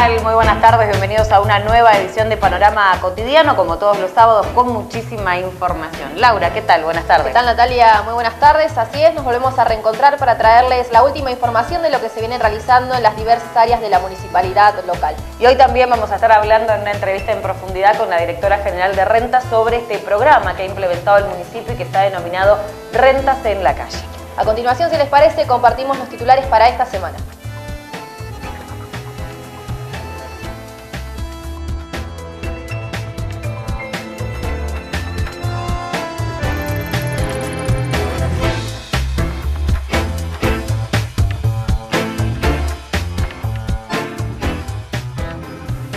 tal? Muy buenas tardes, bienvenidos a una nueva edición de Panorama Cotidiano, como todos los sábados, con muchísima información. Laura, ¿qué tal? Buenas tardes. ¿Qué tal Natalia? Muy buenas tardes, así es, nos volvemos a reencontrar para traerles la última información de lo que se viene realizando en las diversas áreas de la municipalidad local. Y hoy también vamos a estar hablando en una entrevista en profundidad con la directora general de Rentas sobre este programa que ha implementado el municipio y que está denominado Rentas en la Calle. A continuación, si les parece, compartimos los titulares para esta semana.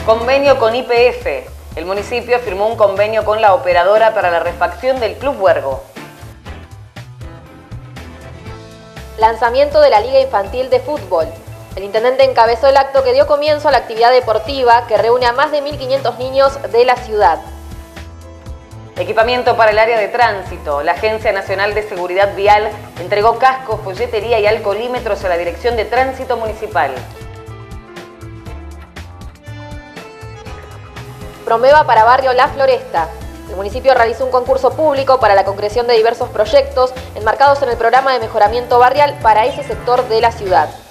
Convenio con IPF. El municipio firmó un convenio con la operadora para la refacción del Club Huergo. Lanzamiento de la Liga Infantil de Fútbol. El intendente encabezó el acto que dio comienzo a la actividad deportiva que reúne a más de 1.500 niños de la ciudad. Equipamiento para el área de tránsito. La Agencia Nacional de Seguridad Vial entregó cascos, folletería y alcoholímetros a la Dirección de Tránsito Municipal. Promeva para Barrio La Floresta. El municipio realizó un concurso público para la concreción de diversos proyectos enmarcados en el programa de mejoramiento barrial para ese sector de la ciudad.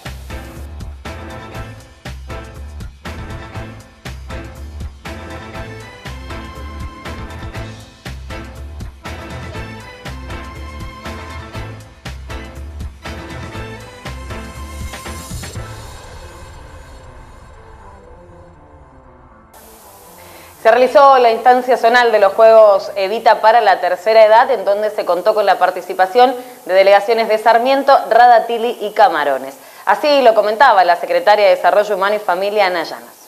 Se realizó la instancia zonal de los Juegos Evita para la tercera edad, en donde se contó con la participación de delegaciones de Sarmiento, Radatili y Camarones. Así lo comentaba la secretaria de Desarrollo Humano y Familia, Ana Llanas.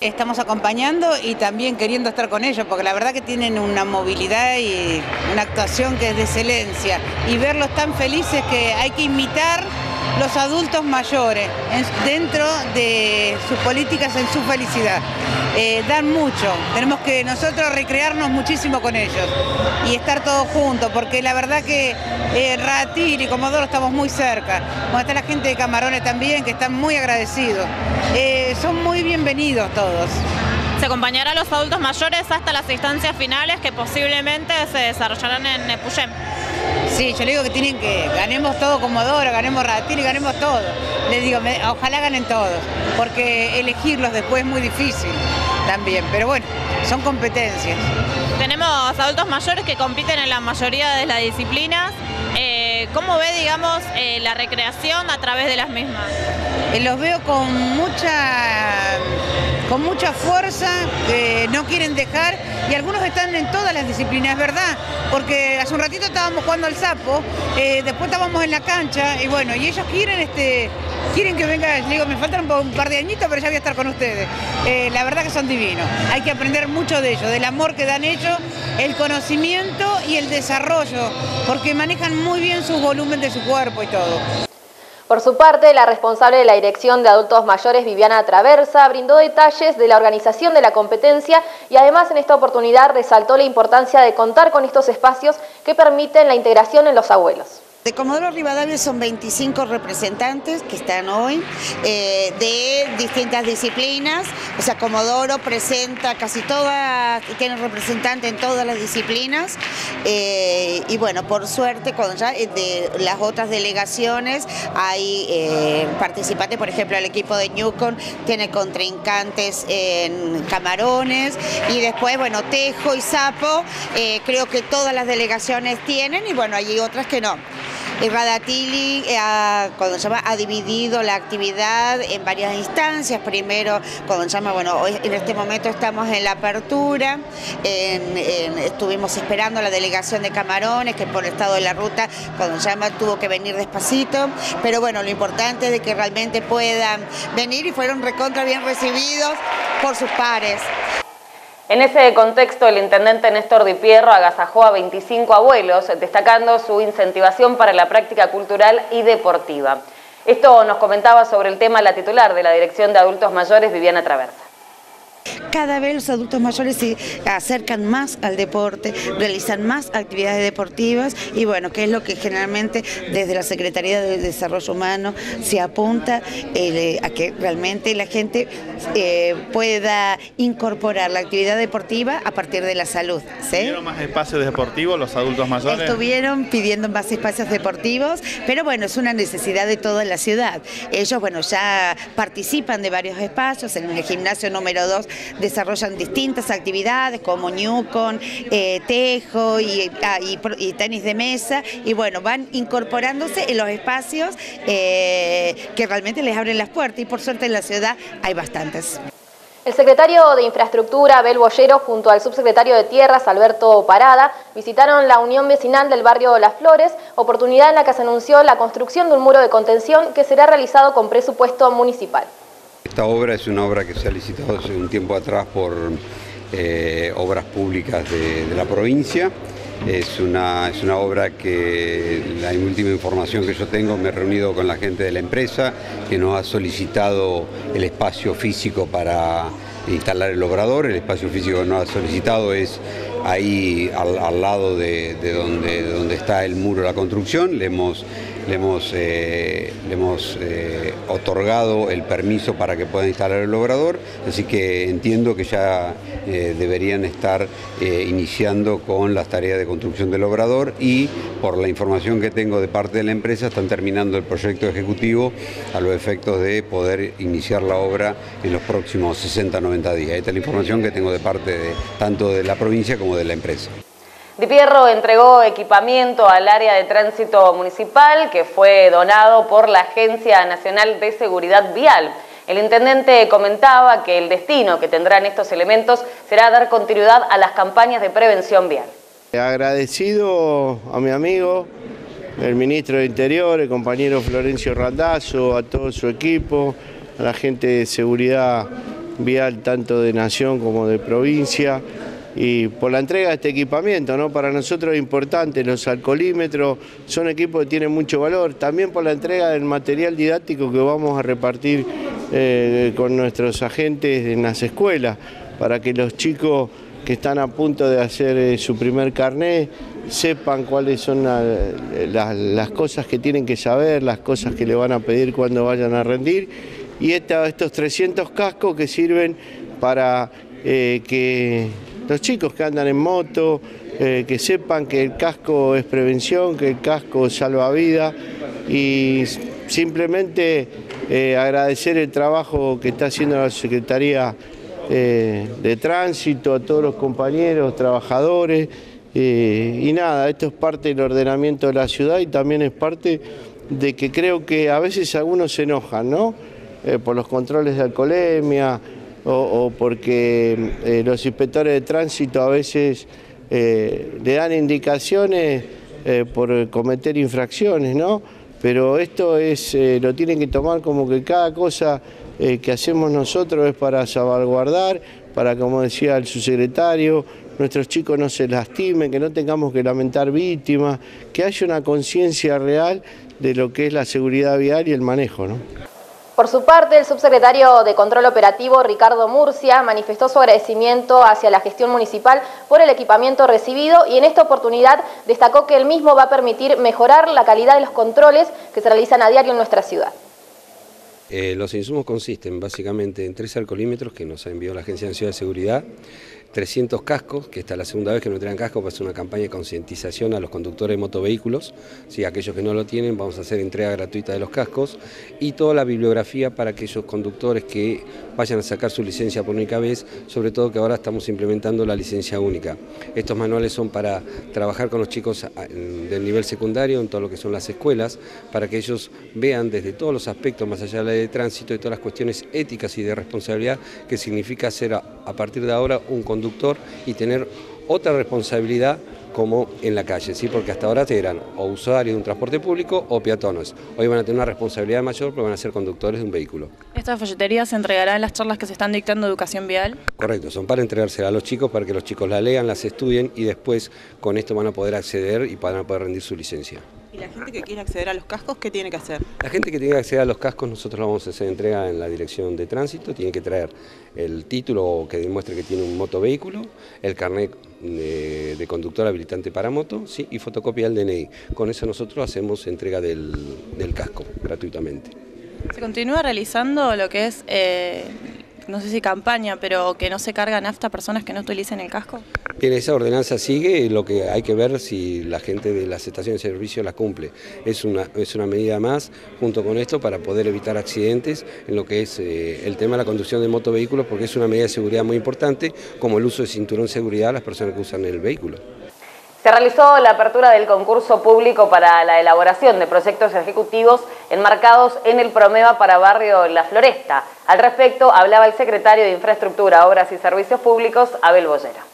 Estamos acompañando y también queriendo estar con ellos, porque la verdad que tienen una movilidad y una actuación que es de excelencia. Y verlos tan felices que hay que imitar los adultos mayores dentro de sus políticas en su felicidad. Eh, dan mucho, tenemos que nosotros recrearnos muchísimo con ellos y estar todos juntos, porque la verdad que eh, Ratil y Comodoro estamos muy cerca, como está la gente de Camarones también, que están muy agradecidos. Eh, son muy bienvenidos todos. Se acompañará a los adultos mayores hasta las instancias finales que posiblemente se desarrollarán en Nepuyén. Sí, yo le digo que tienen que, ganemos todo Comodoro, ganemos Ratil y ganemos todo. Les digo, ojalá ganen todos, porque elegirlos después es muy difícil también, pero bueno, son competencias. Tenemos adultos mayores que compiten en la mayoría de las disciplinas. Eh, ¿Cómo ve, digamos, eh, la recreación a través de las mismas? Eh, los veo con mucha, con mucha fuerza, no quieren dejar y algunos están en todas las disciplinas, ¿verdad? Porque hace un ratito estábamos jugando al sapo, después estábamos en la cancha y bueno, y ellos quieren este quieren que venga, digo, me faltan un par de añitos, pero ya voy a estar con ustedes. la verdad que son divinos. Hay que aprender mucho de ellos, del amor que dan ellos, el conocimiento y el desarrollo, porque manejan muy bien su volumen de su cuerpo y todo. Por su parte, la responsable de la Dirección de Adultos Mayores, Viviana Traversa, brindó detalles de la organización de la competencia y además en esta oportunidad resaltó la importancia de contar con estos espacios que permiten la integración en los abuelos. De Comodoro Rivadavia son 25 representantes que están hoy eh, de distintas disciplinas. O sea, Comodoro presenta casi todas, tiene representantes en todas las disciplinas. Eh, y bueno, por suerte, cuando ya eh, de las otras delegaciones hay participantes, por ejemplo, el equipo de Newcon tiene contrincantes en Camarones. Y después, bueno, Tejo y Sapo, creo que todas las delegaciones tienen y bueno, hay otras que no. Radatili eh, ha, cuando se llama, ha dividido la actividad en varias instancias. Primero, cuando se llama, bueno, hoy en este momento estamos en la apertura, estuvimos esperando la delegación de Camarones, que por el estado de la ruta, cuando se llama, tuvo que venir despacito, pero bueno, lo importante es de que realmente puedan venir y fueron recontra bien recibidos por sus pares. En ese contexto, el intendente Néstor Di Pierro agasajó a 25 abuelos, destacando su incentivación para la práctica cultural y deportiva. Esto nos comentaba sobre el tema la titular de la Dirección de Adultos Mayores, Viviana Traversa. Cada vez los adultos mayores se acercan más al deporte, realizan más actividades deportivas y bueno, que es lo que generalmente desde la Secretaría de Desarrollo Humano se apunta eh, a que realmente la gente eh, pueda incorporar la actividad deportiva a partir de la salud. ¿Tuvieron más espacios deportivos los adultos mayores? Estuvieron pidiendo más espacios deportivos, pero bueno, es una necesidad de toda la ciudad. Ellos, bueno, ya participan de varios espacios, en el gimnasio número 2 desarrollan distintas actividades como Newcon, eh, tejo ah, y, tenis de mesa y bueno, van incorporándose en los espacios eh, que realmente les abren las puertas y por suerte en la ciudad hay bastantes. El secretario de Infraestructura, Abel Bollero, junto al subsecretario de Tierras, Alberto Parada, visitaron la Unión Vecinal del barrio Las Flores, oportunidad en la que se anunció la construcción de un muro de contención que será realizado con presupuesto municipal. Esta obra es una obra que se ha licitado hace un tiempo atrás por eh, obras públicas de, la provincia. Es una, es una obra que la última información que yo tengo me he reunido con la gente de la empresa que nos ha solicitado el espacio físico para instalar el obrador. El espacio físico que nos ha solicitado es ahí al, lado de, donde, está el muro de la construcción. Le hemos le hemos, eh, le hemos eh, otorgado el permiso para que pueda instalar el obrador, así que entiendo que ya eh, deberían estar iniciando con las tareas de construcción del obrador y por la información que tengo de parte de la empresa están terminando el proyecto ejecutivo a los efectos de poder iniciar la obra en los próximos 60-90 días. Esta es la información que tengo de parte de, tanto de la provincia como de la empresa. Di Pierro entregó equipamiento al área de tránsito municipal que fue donado por la Agencia Nacional de Seguridad Vial. El intendente comentaba que el destino que tendrán estos elementos será dar continuidad a las campañas de prevención vial. Agradecido a mi amigo, el ministro de Interior, el compañero Florencio Randazzo, a todo su equipo, a la gente de seguridad vial tanto de nación como de provincia, y por la entrega de este equipamiento, ¿no? Para nosotros es importante, los alcoholímetros son equipos que tienen mucho valor, también por la entrega del material didáctico que vamos a repartir eh, con nuestros agentes en las escuelas, para que los chicos que están a punto de hacer eh, su primer carnet sepan cuáles son las cosas que tienen que saber, las cosas que le van a pedir cuando vayan a rendir, y estos 300 cascos que sirven para eh, que los chicos que andan en moto, que sepan que el casco es prevención, que el casco salva vida y simplemente eh, agradecer el trabajo que está haciendo la Secretaría eh, de Tránsito, a todos los compañeros, trabajadores y nada, esto es parte del ordenamiento de la ciudad y también es parte de que creo que a veces algunos se enojan, ¿no? por los controles de alcoholemia, o, porque eh, los inspectores de tránsito a veces eh, le dan indicaciones eh, por cometer infracciones, ¿no? Pero esto es, lo tienen que tomar como que cada cosa que hacemos nosotros es para salvaguardar, para, como decía el subsecretario, nuestros chicos no se lastimen, que no tengamos que lamentar víctimas, que haya una conciencia real de lo que es la seguridad vial y el manejo, ¿no? Por su parte, el subsecretario de Control Operativo, Ricardo Murcia, manifestó su agradecimiento hacia la gestión municipal por el equipamiento recibido y en esta oportunidad destacó que el mismo va a permitir mejorar la calidad de los controles que se realizan a diario en nuestra ciudad. Eh, los insumos consisten básicamente en tres alcoholímetros que nos ha enviado la Agencia Nacional de Seguridad, 300 cascos, que esta es la segunda vez que nos traen cascos para hacer una campaña de concientización a los conductores de motovehículos, si aquellos que no lo tienen vamos a hacer entrega gratuita de los cascos y toda la bibliografía para aquellos conductores que vayan a sacar su licencia por única vez, sobre todo que ahora estamos implementando la licencia única. Estos manuales son para trabajar con los chicos del nivel secundario en todo lo que son las escuelas, para que ellos vean desde todos los aspectos, más allá de la de tránsito y todas las cuestiones éticas y de responsabilidad que significa ser a, partir de ahora un conductor y tener otra responsabilidad como en la calle, ¿sí? porque hasta ahora eran o usuarios de un transporte público o peatones. Hoy van a tener una responsabilidad mayor porque van a ser conductores de un vehículo. ¿Estas folleterías se entregarán en las charlas que se están dictando de educación vial? Correcto, son para entregársela a los chicos para que los chicos la lean, las estudien y después con esto van a poder acceder y van a poder rendir su licencia. ¿Y la gente que quiere acceder a los cascos, qué tiene que hacer? La gente que tiene que acceder a los cascos, nosotros lo vamos a hacer entrega en la dirección de tránsito, tiene que traer el título que demuestre que tiene un motovehículo, el carnet de, conductor habilitante para moto sí, y fotocopia del DNI. Con eso nosotros hacemos entrega del, casco gratuitamente. ¿Se continúa realizando lo que es eh, no sé si campaña, pero que no se carga nafta a personas que no utilicen el casco? Bien, esa ordenanza sigue, lo que hay que ver si la gente de las estaciones de servicio la cumple. Es una, es una medida más junto con esto para poder evitar accidentes en lo que es eh, el tema de la conducción de motovehículos, porque es una medida de seguridad muy importante, como el uso de cinturón de seguridad a las personas que usan el vehículo. Se realizó la apertura del concurso público para la elaboración de proyectos ejecutivos enmarcados en el Promeva para Barrio La Floresta. Al respecto hablaba el secretario de Infraestructura, Obras y Servicios Públicos, Abel Bollera.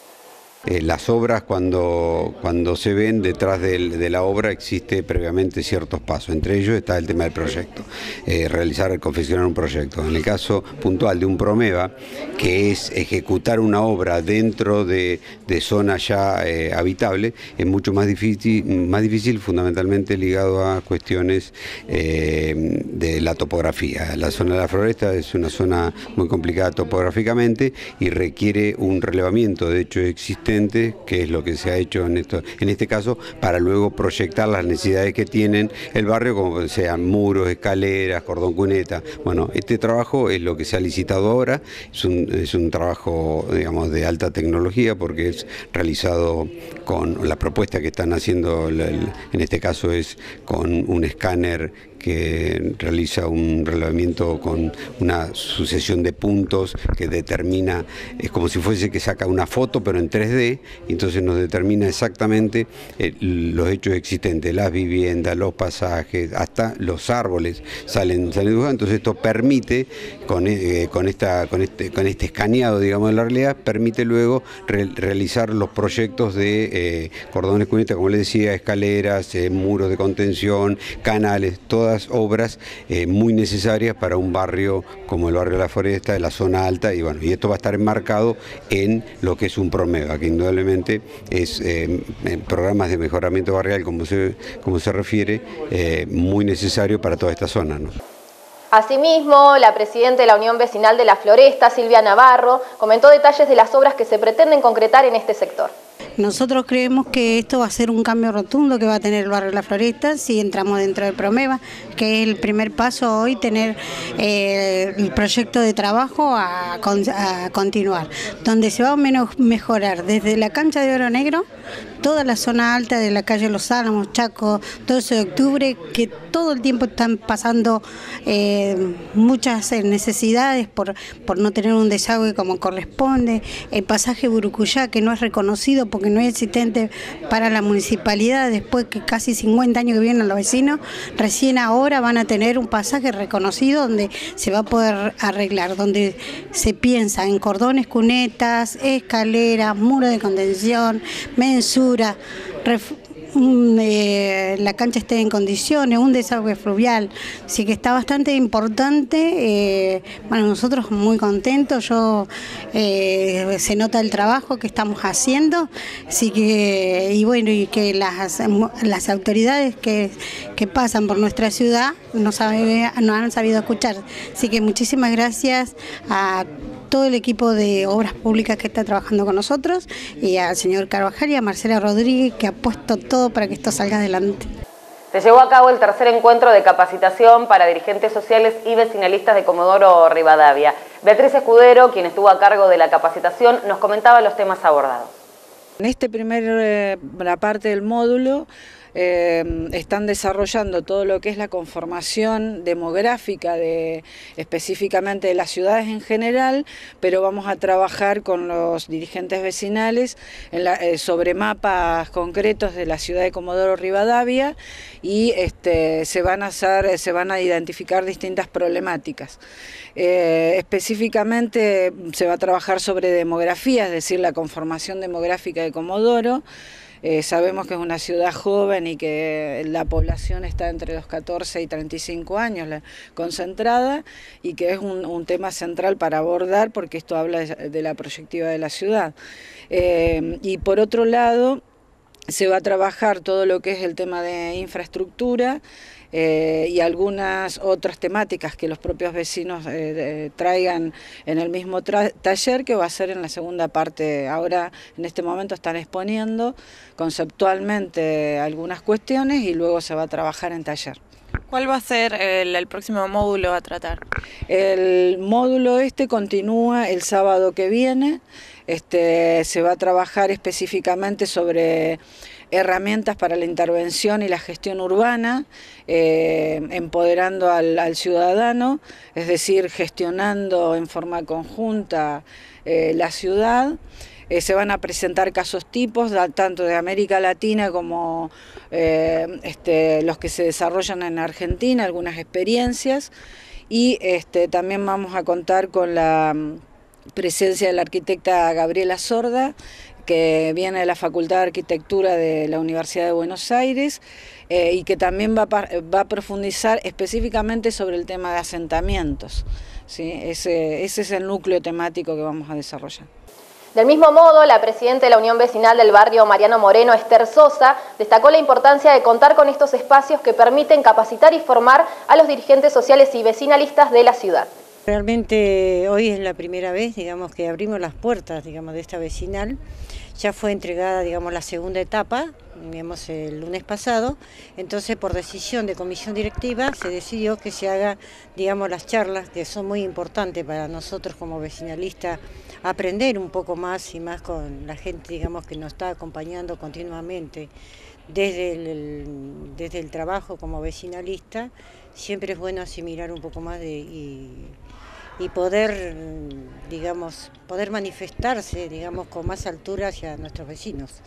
Eh, las obras cuando, cuando se ven detrás de, la obra existe previamente ciertos pasos, entre ellos está el tema del proyecto, eh, realizar, confeccionar un proyecto. En el caso puntual de un Promeva, que es ejecutar una obra dentro de, zona ya eh, habitable, es mucho más difícil, más difícil fundamentalmente ligado a cuestiones de la topografía. La zona de la floresta es una zona muy complicada topográficamente y requiere un relevamiento, de hecho existe que es lo que se ha hecho en, esto, en este caso, para luego proyectar las necesidades que tienen el barrio, como sean muros, escaleras, cordón cuneta. Bueno, este trabajo es lo que se ha licitado ahora, es un, es un trabajo, digamos, de alta tecnología porque es realizado con la propuesta que están haciendo, en este caso es con un escáner que realiza un relevamiento con una sucesión de puntos que determina, es como si fuese que saca una foto pero en 3D, y entonces nos determina exactamente eh, los hechos existentes, las viviendas, los pasajes, hasta los árboles salen, salen dibujados, entonces esto permite, con, eh, con, esta, con, este, con este escaneado digamos de la realidad, permite luego realizar los proyectos de eh, cordones cunetas, como les decía, escaleras, muros de contención, canales, todas obras eh, muy necesarias para un barrio como el barrio de la Foresta, de la zona alta, y bueno, y esto va a estar enmarcado en lo que es un PROMEVA, que indudablemente es eh, programas de mejoramiento barrial, como se, como se refiere, eh, muy necesario para toda esta zona. Asimismo, la presidenta de la Unión Vecinal de la Floresta, Silvia Navarro, comentó detalles de las obras que se pretenden concretar en este sector. Nosotros creemos que esto va a ser un cambio rotundo que va a tener el barrio La Floresta si entramos dentro del Promeva, que es el primer paso hoy, tener eh, el proyecto de trabajo a, continuar, donde se va a mejorar desde la cancha de Oro Negro, toda la zona alta de la calle Los Álamos, Chaco, 12 de octubre, que todo el tiempo están pasando eh, muchas necesidades por, por no tener un desagüe como corresponde, el pasaje Burucuyá que no es reconocido porque no es existente para la municipalidad, después que casi 50 años que vienen los vecinos, recién ahora van a tener un pasaje reconocido donde se va a poder arreglar, donde se piensa en cordones, cunetas, escaleras, muros de contención, mensura, eh, la cancha esté en condiciones, un desagüe fluvial, así que está bastante importante, eh, bueno, nosotros muy contentos, yo eh, se nota el trabajo que estamos haciendo, así que, y bueno, y que las, las autoridades que, que pasan por nuestra ciudad no sabe, nos han sabido escuchar, así que muchísimas gracias a todo el equipo de obras públicas que está trabajando con nosotros y al señor Carvajal y a Marcela Rodríguez que ha puesto todo para que esto salga adelante. Se llevó a cabo el tercer encuentro de capacitación para dirigentes sociales y vecinalistas de Comodoro Rivadavia. Beatriz Escudero, quien estuvo a cargo de la capacitación, nos comentaba los temas abordados. En este primer, eh, la parte del módulo, eh, están desarrollando todo lo que es la conformación demográfica de específicamente de las ciudades en general, pero vamos a trabajar con los dirigentes vecinales eh, sobre mapas concretos de la ciudad de Comodoro Rivadavia y este, se van a hacer, se van a identificar distintas problemáticas. Eh, específicamente se va a trabajar sobre demografía, es decir, la conformación demográfica de Comodoro. Eh, sabemos que es una ciudad joven y que la población está entre los 14 y 35 años concentrada y que es un, tema central para abordar porque esto habla de, la proyectiva de la ciudad. Eh, y por otro lado, se va a trabajar todo lo que es el tema de infraestructura, eh, y algunas otras temáticas que los propios vecinos eh, traigan en el mismo taller que va a ser en la segunda parte. Ahora en este momento están exponiendo conceptualmente algunas cuestiones y luego se va a trabajar en taller. ¿Cuál va a ser el, próximo módulo a tratar? El módulo este continúa el sábado que viene. Este, se va a trabajar específicamente sobre herramientas para la intervención y la gestión urbana, eh, empoderando al, ciudadano, es decir, gestionando en forma conjunta eh, la ciudad. Eh, se van a presentar casos tipos, tanto de América Latina como este, los que se desarrollan en Argentina, algunas experiencias. Y este, también vamos a contar con la mm, presencia de la arquitecta Gabriela Sorda, que viene de la Facultad de Arquitectura de la Universidad de Buenos Aires eh, y que también va a, profundizar específicamente sobre el tema de asentamientos. ¿sí? Ese, ese es el núcleo temático que vamos a desarrollar. Del mismo modo, la presidenta de la Unión Vecinal del barrio Mariano Moreno, Esther Sosa, destacó la importancia de contar con estos espacios que permiten capacitar y formar a los dirigentes sociales y vecinalistas de la ciudad. Realmente hoy es la primera vez, digamos, que abrimos las puertas, digamos, de esta vecinal. Ya fue entregada, digamos, la segunda etapa, digamos, el lunes pasado. Entonces, por decisión de comisión directiva, se decidió que se haga, digamos, las charlas, que son muy importantes para nosotros como vecinalistas, aprender un poco más y más con la gente, digamos, que nos está acompañando continuamente desde el, desde el trabajo como vecinalista. Siempre es bueno asimilar un poco más de y poder, digamos, poder manifestarse, digamos, con más altura hacia nuestros vecinos.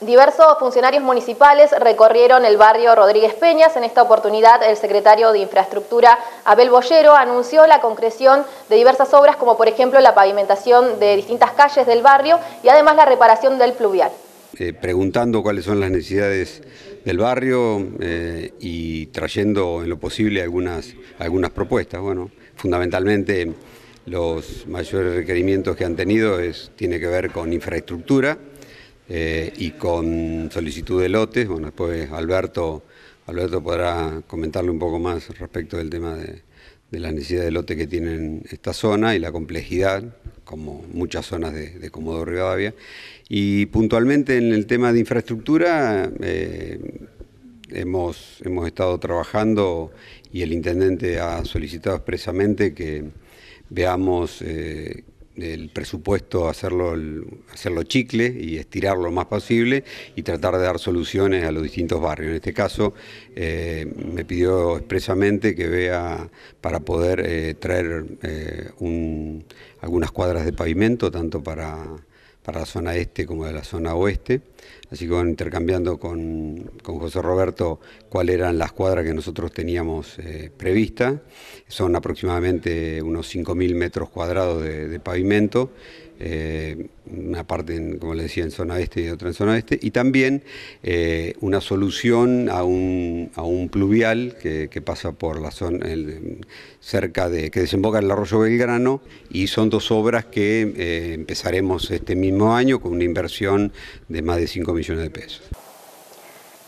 Diversos funcionarios municipales recorrieron el barrio Rodríguez Peñas. En esta oportunidad, el secretario de Infraestructura, Abel Bollero, anunció la concreción de diversas obras, como por ejemplo la pavimentación de distintas calles del barrio y además la reparación del pluvial. Eh, preguntando cuáles son las necesidades del barrio eh, y trayendo en lo posible algunas, algunas propuestas. Bueno, fundamentalmente los mayores requerimientos que han tenido es, tiene que ver con infraestructura eh, y con solicitud de lotes. Bueno, después Alberto, Alberto podrá comentarle un poco más respecto del tema de, la necesidad de lote que tienen esta zona y la complejidad, como muchas zonas de, Comodoro Rivadavia. Y puntualmente en el tema de infraestructura, eh, hemos, hemos estado trabajando y el intendente ha solicitado expresamente que veamos eh, el presupuesto, hacerlo, hacerlo chicle y estirarlo lo más posible y tratar de dar soluciones a los distintos barrios. En este caso, eh, me pidió expresamente que vea para poder eh, traer algunas cuadras de pavimento, tanto para para la zona este como de la zona oeste. Así que intercambiando con, José Roberto cuáles eran las cuadras que nosotros teníamos eh, previstas. Son aproximadamente unos 5.000 metros cuadrados de pavimento eh, una parte, como le decía, en zona este y otra en zona este, y también eh, una solución a un, a un pluvial que, pasa por la zona, cerca de, que desemboca en el arroyo Belgrano, y son dos obras que eh, empezaremos este mismo año con una inversión de más de 5 millones de pesos.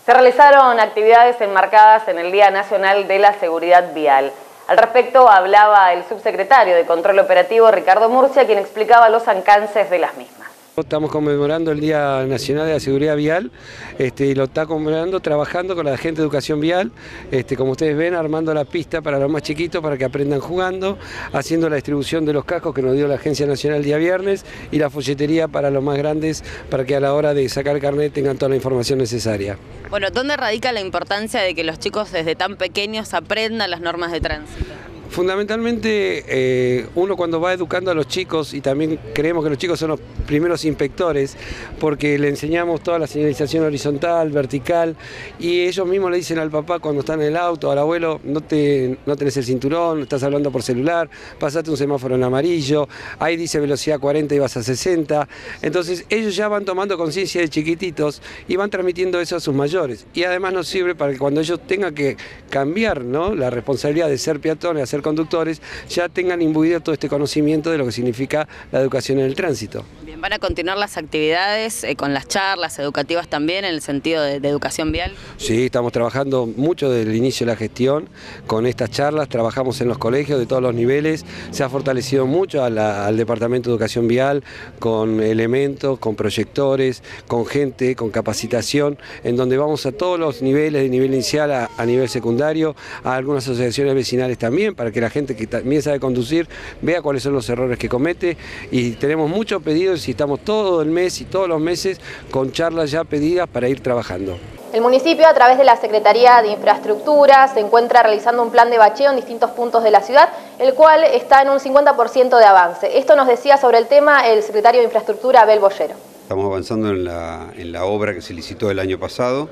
Se realizaron actividades enmarcadas en el Día Nacional de la Seguridad Vial. Al respecto hablaba el subsecretario de Control Operativo Ricardo Murcia, quien explicaba los alcances de las mismas. Estamos conmemorando el Día Nacional de la Seguridad Vial este, y lo está conmemorando trabajando con la gente de educación vial, este, como ustedes ven, armando la pista para los más chiquitos para que aprendan jugando, haciendo la distribución de los cascos que nos dio la Agencia Nacional el día viernes y la folletería para los más grandes para que a la hora de sacar el carnet tengan toda la información necesaria. Bueno, ¿dónde radica la importancia de que los chicos desde tan pequeños aprendan las normas de tránsito? Fundamentalmente, eh, uno cuando va educando a los chicos, y también creemos que los chicos son los primeros inspectores, porque le enseñamos toda la señalización horizontal, vertical, y ellos mismos le dicen al papá cuando están en el auto, al abuelo, no, te, no tenés el cinturón, estás hablando por celular, pasaste un semáforo en amarillo, ahí dice velocidad 40 y vas a 60. Entonces ellos ya van tomando conciencia de chiquititos y van transmitiendo eso a sus mayores. Y además nos sirve para que cuando ellos tengan que cambiar ¿no? la responsabilidad de ser peatones, hacer superconductores, ya tengan imbuido todo este conocimiento de lo que significa la educación en el tránsito. Bien, ¿van a continuar las actividades eh, con las charlas educativas también en el sentido de, educación vial? Sí, estamos trabajando mucho desde el inicio de la gestión con estas charlas, trabajamos en los colegios de todos los niveles, se ha fortalecido mucho al Departamento de Educación Vial con elementos, con proyectores, con gente, con capacitación, en donde vamos a todos los niveles, de nivel inicial a, nivel secundario, a algunas asociaciones vecinales también, para que la gente que también sabe conducir vea cuáles son los errores que comete y tenemos muchos pedidos y estamos todo el mes y todos los meses con charlas ya pedidas para ir trabajando. El municipio, a través de la Secretaría de Infraestructura, se encuentra realizando un plan de bacheo en distintos puntos de la ciudad, el cual está en un 50% de avance. Esto nos decía sobre el tema el secretario de Infraestructura, Abel Bollero. Estamos avanzando en la, obra que se licitó el año pasado,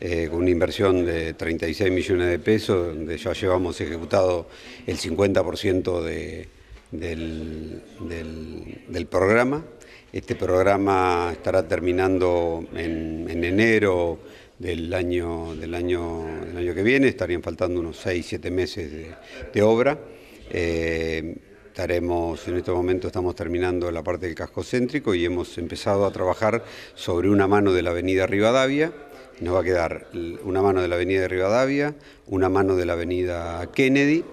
eh, con una inversión de 36 millones de pesos, donde ya llevamos ejecutado el 50% del, programa. Este programa estará terminando en, enero del año, del, año, del año que viene, estarían faltando unos 6-7 meses de, obra. Eh, estaremos, en este momento estamos terminando la parte del casco céntrico y hemos empezado a trabajar sobre una mano de la avenida Rivadavia. Nos va a quedar una mano de la avenida Rivadavia, una mano de la avenida Kennedy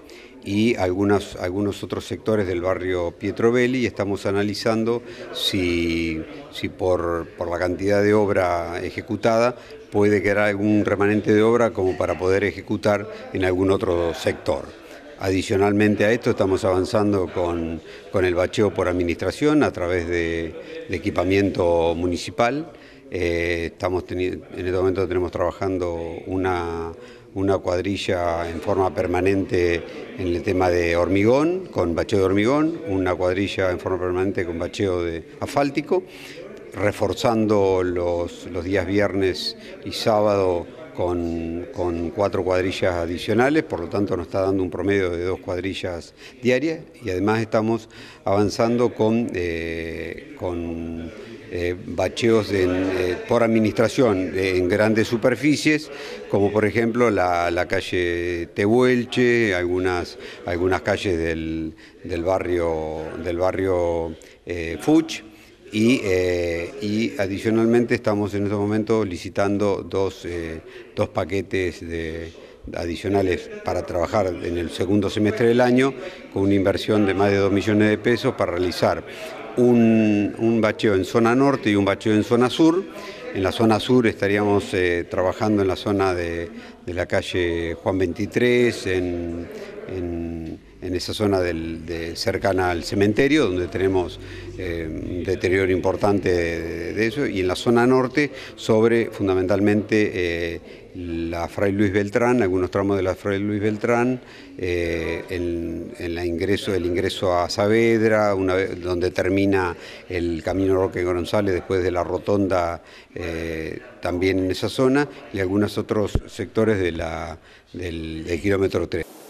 y algunos, otros sectores del barrio Pietro y estamos analizando si, si por, por, la cantidad de obra ejecutada puede quedar algún remanente de obra como para poder ejecutar en algún otro sector. Adicionalmente a esto estamos avanzando con, con el bacheo por administración a través de, equipamiento municipal. Eh, estamos en este momento tenemos trabajando una una cuadrilla en forma permanente en el tema de hormigón, con bacheo de hormigón, una cuadrilla en forma permanente con bacheo de asfáltico, reforzando los, días viernes y sábado con, cuatro cuadrillas adicionales, por lo tanto nos está dando un promedio de dos cuadrillas diarias y además estamos avanzando con, eh, con eh, bacheos eh, por administración en grandes superficies, como por ejemplo la, calle Tehuelche, algunas, algunas calles del, barrio, del barrio eh, Fuch. Y, adicionalmente estamos en este momento licitando dos, dos paquetes de, adicionales para trabajar en el segundo semestre del año con una inversión de más de 2 millones de pesos para realizar un, bacheo en zona norte y un bacheo en zona sur. En la zona sur estaríamos eh, trabajando en la zona de, la calle Juan 23, en, esa zona cercana al cementerio, donde tenemos eh, un deterioro importante de, eso, y en la zona norte sobre fundamentalmente eh, la Fray Luis Beltrán, algunos tramos de la Fray Luis Beltrán, eh, en, la ingreso, el ingreso a Saavedra, una donde termina el camino Roque González después de la rotonda también en esa zona y algunos otros sectores de la, del, del kilómetro 3.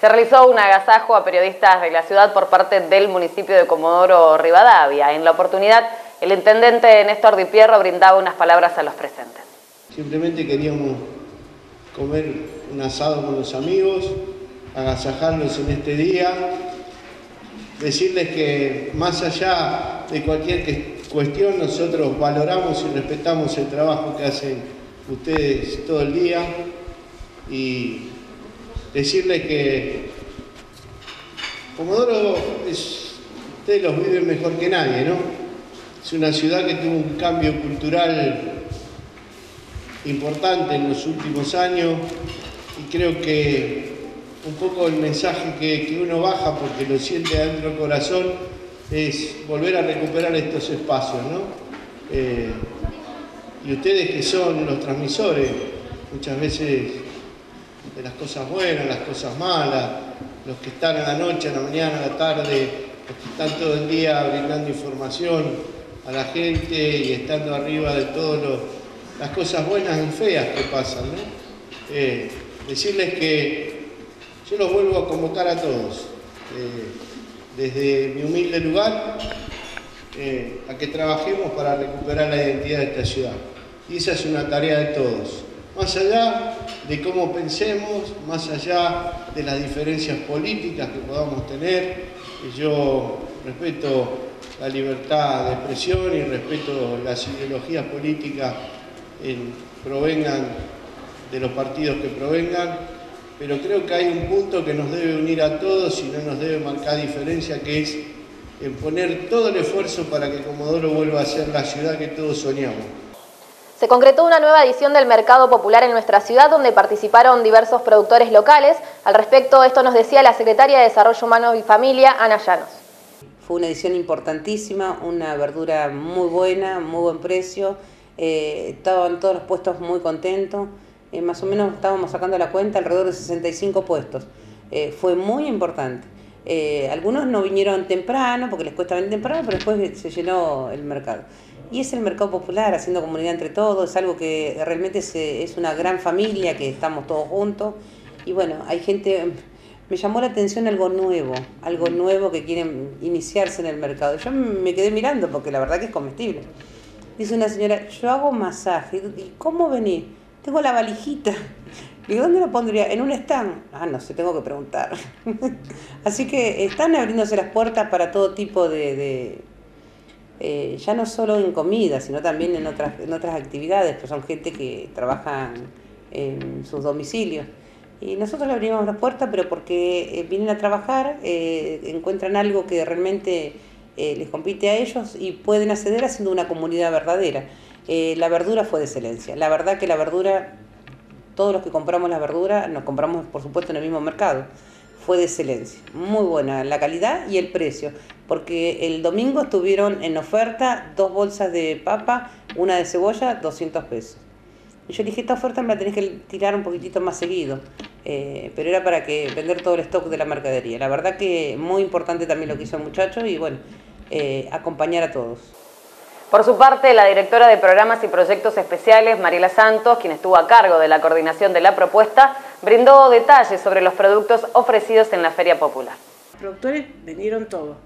Se realizó un agasajo a periodistas de la ciudad por parte del municipio de Comodoro Rivadavia. En la oportunidad, el intendente Néstor Di Pierro brindaba unas palabras a los presentes. Simplemente queríamos comer un asado con los amigos, agasajarlos en este día, decirles que más allá de cualquier cuestión, nosotros valoramos y respetamos el trabajo que hacen ustedes todo el día y decirles que Comodoro es, ustedes los viven mejor que nadie, ¿no? Es una ciudad que tuvo un cambio cultural importante en los últimos años y creo que un poco el mensaje que, uno baja porque lo siente adentro del corazón es volver a recuperar estos espacios, ¿no? Eh, y ustedes que son los transmisores, muchas veces de las cosas buenas, las cosas malas, los que están en la noche, en la mañana, en la tarde, los que están todo el día brindando información a la gente y estando arriba de todos los las cosas buenas y feas que pasan. Eh, decirles que yo los vuelvo a convocar a todos, eh, desde mi humilde lugar, eh, a que trabajemos para recuperar la identidad de esta ciudad. Y esa es una tarea de todos. más allá de cómo pensemos, más allá de las diferencias políticas que podamos tener. Yo respeto la libertad de expresión y respeto las ideologías políticas en, provengan de los partidos que provengan, pero creo que hay un punto que nos debe unir a todos y no nos debe marcar diferencia, que es en poner todo el esfuerzo para que Comodoro vuelva a ser la ciudad que todos soñamos. Se concretó una nueva edición del Mercado Popular en nuestra ciudad donde participaron diversos productores locales. Al respecto, esto nos decía la Secretaria de Desarrollo Humano y Familia, Ana Llanos. Fue una edición importantísima, una verdura muy buena, muy buen precio, eh, estaban todos los puestos muy contentos, eh, más o menos estábamos sacando la cuenta alrededor de 65 puestos. Eh, fue muy importante. algunos no vinieron temprano porque les cuesta venir temprano, pero después se llenó el mercado. Y es el mercado popular, haciendo comunidad entre todos, es algo que realmente es, es una gran familia, que estamos todos juntos. Y bueno, hay gente, me llamó la atención algo nuevo, algo nuevo que quieren iniciarse en el mercado. Yo me quedé mirando porque la verdad que es comestible. Dice una señora, yo hago masaje. ¿Y cómo venís? Tengo la valijita. ¿Y dónde lo pondría? ¿En un stand? Ah, no sé, tengo que preguntar. Así que están abriéndose las puertas para todo tipo de... Eh, ya no solo en comida, sino también en otras, en otras actividades, pues son gente que trabaja en sus domicilios. Y nosotros le abrimos las puertas, pero porque eh, vienen a trabajar, eh, encuentran algo que realmente eh, les compite a ellos y pueden acceder haciendo una comunidad verdadera. La verdura fue de excelencia. La verdad que la verdura, todos los que compramos la verdura, nos compramos por supuesto en el mismo mercado. Fue de excelencia, muy buena la calidad y el precio, porque el domingo estuvieron en oferta dos bolsas de papa, una de cebolla, 200 pesos. Y yo dije, esta oferta me la tenés que tirar un poquitito más seguido, eh, pero era para que vender todo el stock de la mercadería. La verdad que muy importante también lo que hizo el muchacho y bueno, eh, acompañar a todos. Por su parte, la directora de Programas y Proyectos Especiales, Mariela Santos, quien estuvo a cargo de la coordinación de la propuesta, brindó detalles sobre los productos ofrecidos en la Feria Popular. Los productores vendieron todo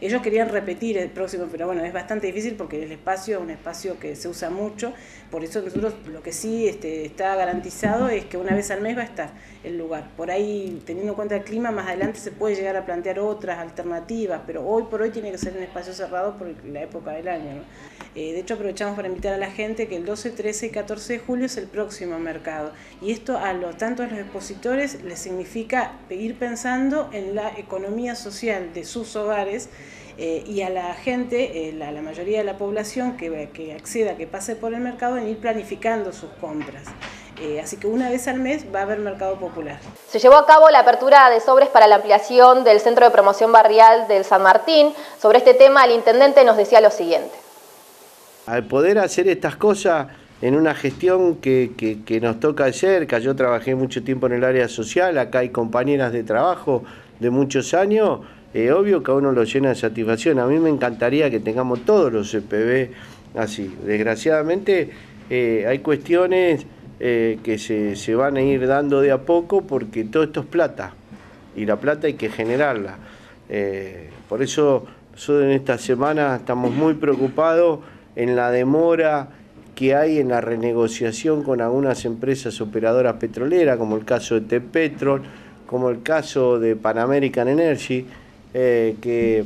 ellos querían repetir el próximo, pero bueno, es bastante difícil porque el espacio es un espacio que se usa mucho, por eso nosotros lo que sí este, está garantizado es que una vez al mes va a estar el lugar. Por ahí, teniendo en cuenta el clima, más adelante se puede llegar a plantear otras alternativas, pero hoy por hoy tiene que ser un espacio cerrado por la época del año. Eh, de hecho, aprovechamos para invitar a la gente que el 12, 13 y 14 de julio es el próximo mercado. Y esto a lo, tanto a los expositores les significa ir pensando en la economía social de sus hogares eh, y a la gente, eh, la, la, mayoría de la población que, que, acceda, que pase por el mercado, en ir planificando sus compras. Eh, así que una vez al mes va a haber mercado popular. Se llevó a cabo la apertura de sobres para la ampliación del Centro de Promoción Barrial del San Martín. Sobre este tema, el intendente nos decía lo siguiente. Al poder hacer estas cosas en una gestión que, que, que nos toca cerca, yo trabajé mucho tiempo en el área social, acá hay compañeras de trabajo de muchos años, eh, obvio que a uno lo llena de satisfacción. A mí me encantaría que tengamos todos los CPB así. Desgraciadamente eh, hay cuestiones eh, que se, se, van a ir dando de a poco porque todo esto es plata y la plata hay que generarla. por eso nosotros en esta semana estamos muy preocupados en la demora que hay en la renegociación con algunas empresas operadoras petroleras, como el caso de T-Petrol, como el caso de Pan American Energy, eh, que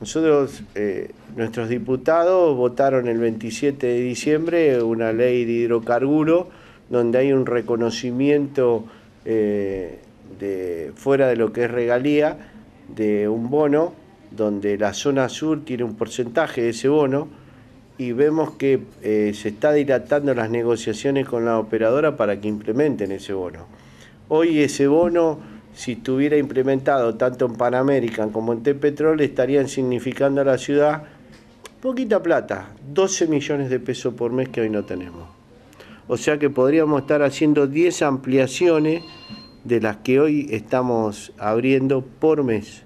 nosotros, eh, nuestros diputados votaron el 27 de diciembre una ley de hidrocarburo donde hay un reconocimiento eh, de, fuera de lo que es regalía de un bono donde la zona sur tiene un porcentaje de ese bono y vemos que se está dilatando las negociaciones con la operadora para que implementen ese bono. Hoy ese bono si estuviera implementado tanto en Pan American como en T-Petrol, estarían significando a la ciudad poquita plata, 12 millones de pesos por mes que hoy no tenemos. O sea que podríamos estar haciendo 10 ampliaciones de las que hoy estamos abriendo por mes.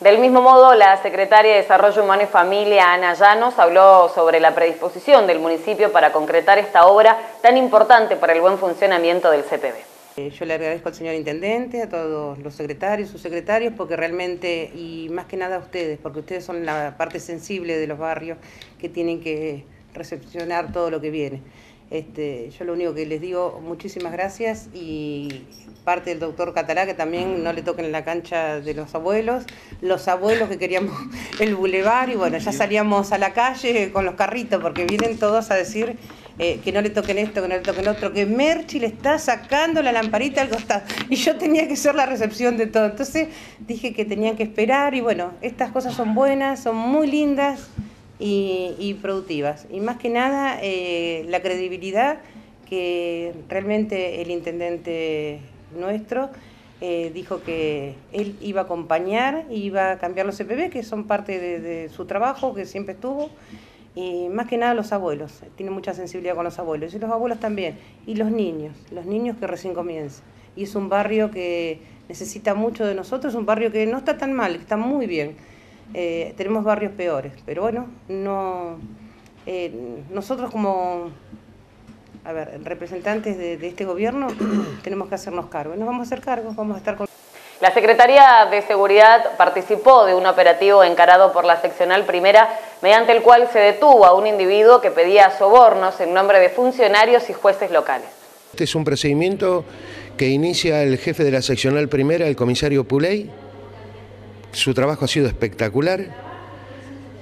Del mismo modo, la secretaria de Desarrollo Humano y Familia, Ana Llanos, habló sobre la predisposición del municipio para concretar esta obra tan importante para el buen funcionamiento del CPB. Yo le agradezco al señor Intendente, a todos los secretarios, sus secretarios, porque realmente, y más que nada a ustedes, porque ustedes son la parte sensible de los barrios que tienen que recepcionar todo lo que viene. Este, yo lo único que les digo, muchísimas gracias y parte del doctor Catalá, que también no le toquen en la cancha de los abuelos, los abuelos que queríamos el bulevar y bueno, ya salíamos a la calle con los carritos porque vienen todos a decir eh, que no le toquen esto, que no le toquen otro, que Merchi le está sacando la lamparita al costado y yo tenía que ser la recepción de todo. Entonces dije que tenían que esperar y bueno, estas cosas son buenas, son muy lindas y, productivas. Y más que nada eh, la credibilidad que realmente el intendente nuestro eh, dijo que él iba a acompañar, iba a cambiar los CPB, que son parte de, su trabajo, que siempre estuvo, y más que nada los abuelos, tiene mucha sensibilidad con los abuelos, y los abuelos también, y los niños, los niños que recién comienzan. Y es un barrio que necesita mucho de nosotros, un barrio que no está tan mal, está muy bien. Eh, tenemos barrios peores, pero bueno, no eh, nosotros como a ver, representantes de, este gobierno tenemos que hacernos cargo. Nos vamos a hacer cargo, vamos a estar con... La Secretaría de Seguridad participó de un operativo encarado por la seccional primera, mediante el cual se detuvo a un individuo que pedía sobornos en nombre de funcionarios y jueces locales. Este es un procedimiento que inicia el jefe de la seccional primera, el comisario Puley, su trabajo ha sido espectacular.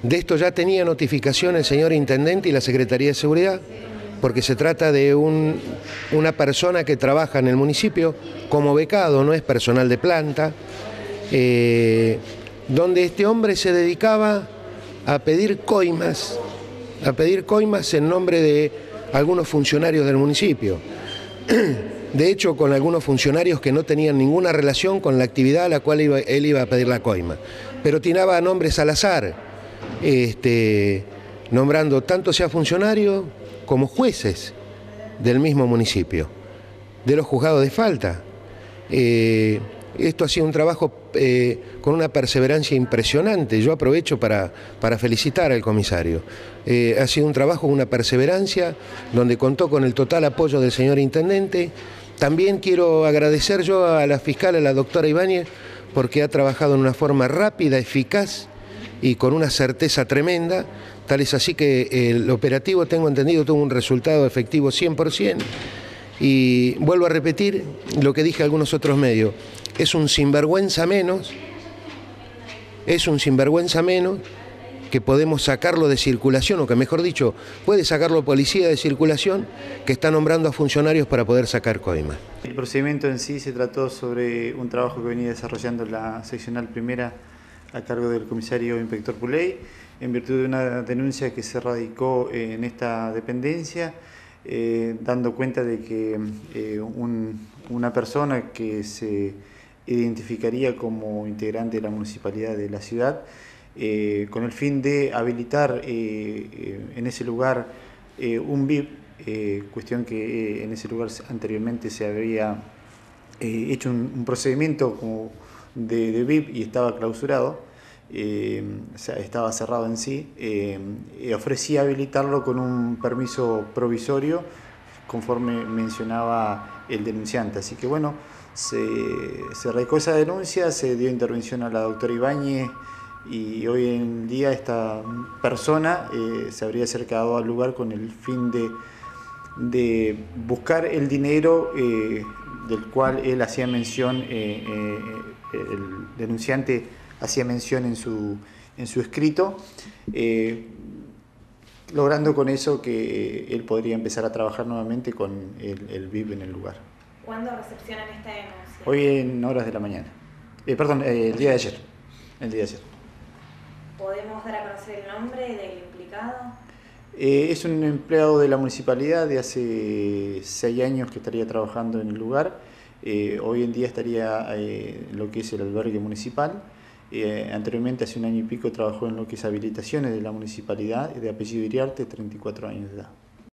De esto ya tenía notificación el señor Intendente y la Secretaría de Seguridad, porque se trata de una persona que trabaja en el municipio como becado, no es personal de planta, eh, donde este hombre se dedicaba a pedir coimas, a pedir coimas en nombre de algunos funcionarios del municipio. de hecho con algunos funcionarios que no tenían ninguna relación con la actividad a la cual él iba a pedir la coima. Pero tiraba nombres al azar, este, nombrando tanto sea funcionario como jueces del mismo municipio, de los juzgados de falta. Eh, esto ha sido un trabajo eh, con una perseverancia impresionante. Yo aprovecho para, felicitar al comisario. Eh, ha sido un trabajo una perseverancia donde contó con el total apoyo del señor Intendente, también quiero agradecer yo a la fiscal, a la doctora Ibáñez, porque ha trabajado en una forma rápida, eficaz y con una certeza tremenda. Tal es así que el operativo, tengo entendido, tuvo un resultado efectivo 100%. Y vuelvo a repetir lo que dije a algunos otros medios. Es un sinvergüenza menos, es un sinvergüenza menos que podemos sacarlo de circulación, o que mejor dicho, puede sacarlo policía de circulación, que está nombrando a funcionarios para poder sacar coimas. El procedimiento en sí se trató sobre un trabajo que venía desarrollando la seccional primera a cargo del comisario inspector Puley, en virtud de una denuncia que se radicó en esta dependencia, eh, dando cuenta de que eh, una persona que se identificaría como integrante de la municipalidad de la ciudad eh, con el fin de habilitar eh, eh, en ese lugar un VIP, cuestión que en ese lugar anteriormente se había hecho un, procedimiento de, de, VIP y estaba clausurado, sea, estaba cerrado en sí, ofrecía habilitarlo con un permiso provisorio conforme mencionaba el denunciante. Así que bueno, se, se radicó esa denuncia, se dio intervención a la doctora Ibáñez, y hoy en día esta persona eh, se habría acercado al lugar con el fin de, de buscar el dinero eh, del cual él hacía mención, eh, el denunciante hacía mención en su, en su escrito, logrando con eso que él podría empezar a trabajar nuevamente con el, el VIP en el lugar. ¿Cuándo recepcionan esta denuncia? Hoy en horas de la mañana. perdón, el día de ayer. El día de ayer. ¿Podemos dar a conocer el nombre del implicado? Eh, es un empleado de la municipalidad de hace seis años que estaría trabajando en el lugar. Eh, hoy en día estaría eh, en lo que es el albergue municipal. anteriormente, hace un año y pico, trabajó en lo que es habilitaciones de la municipalidad, de apellido Iriarte, 34 años de edad.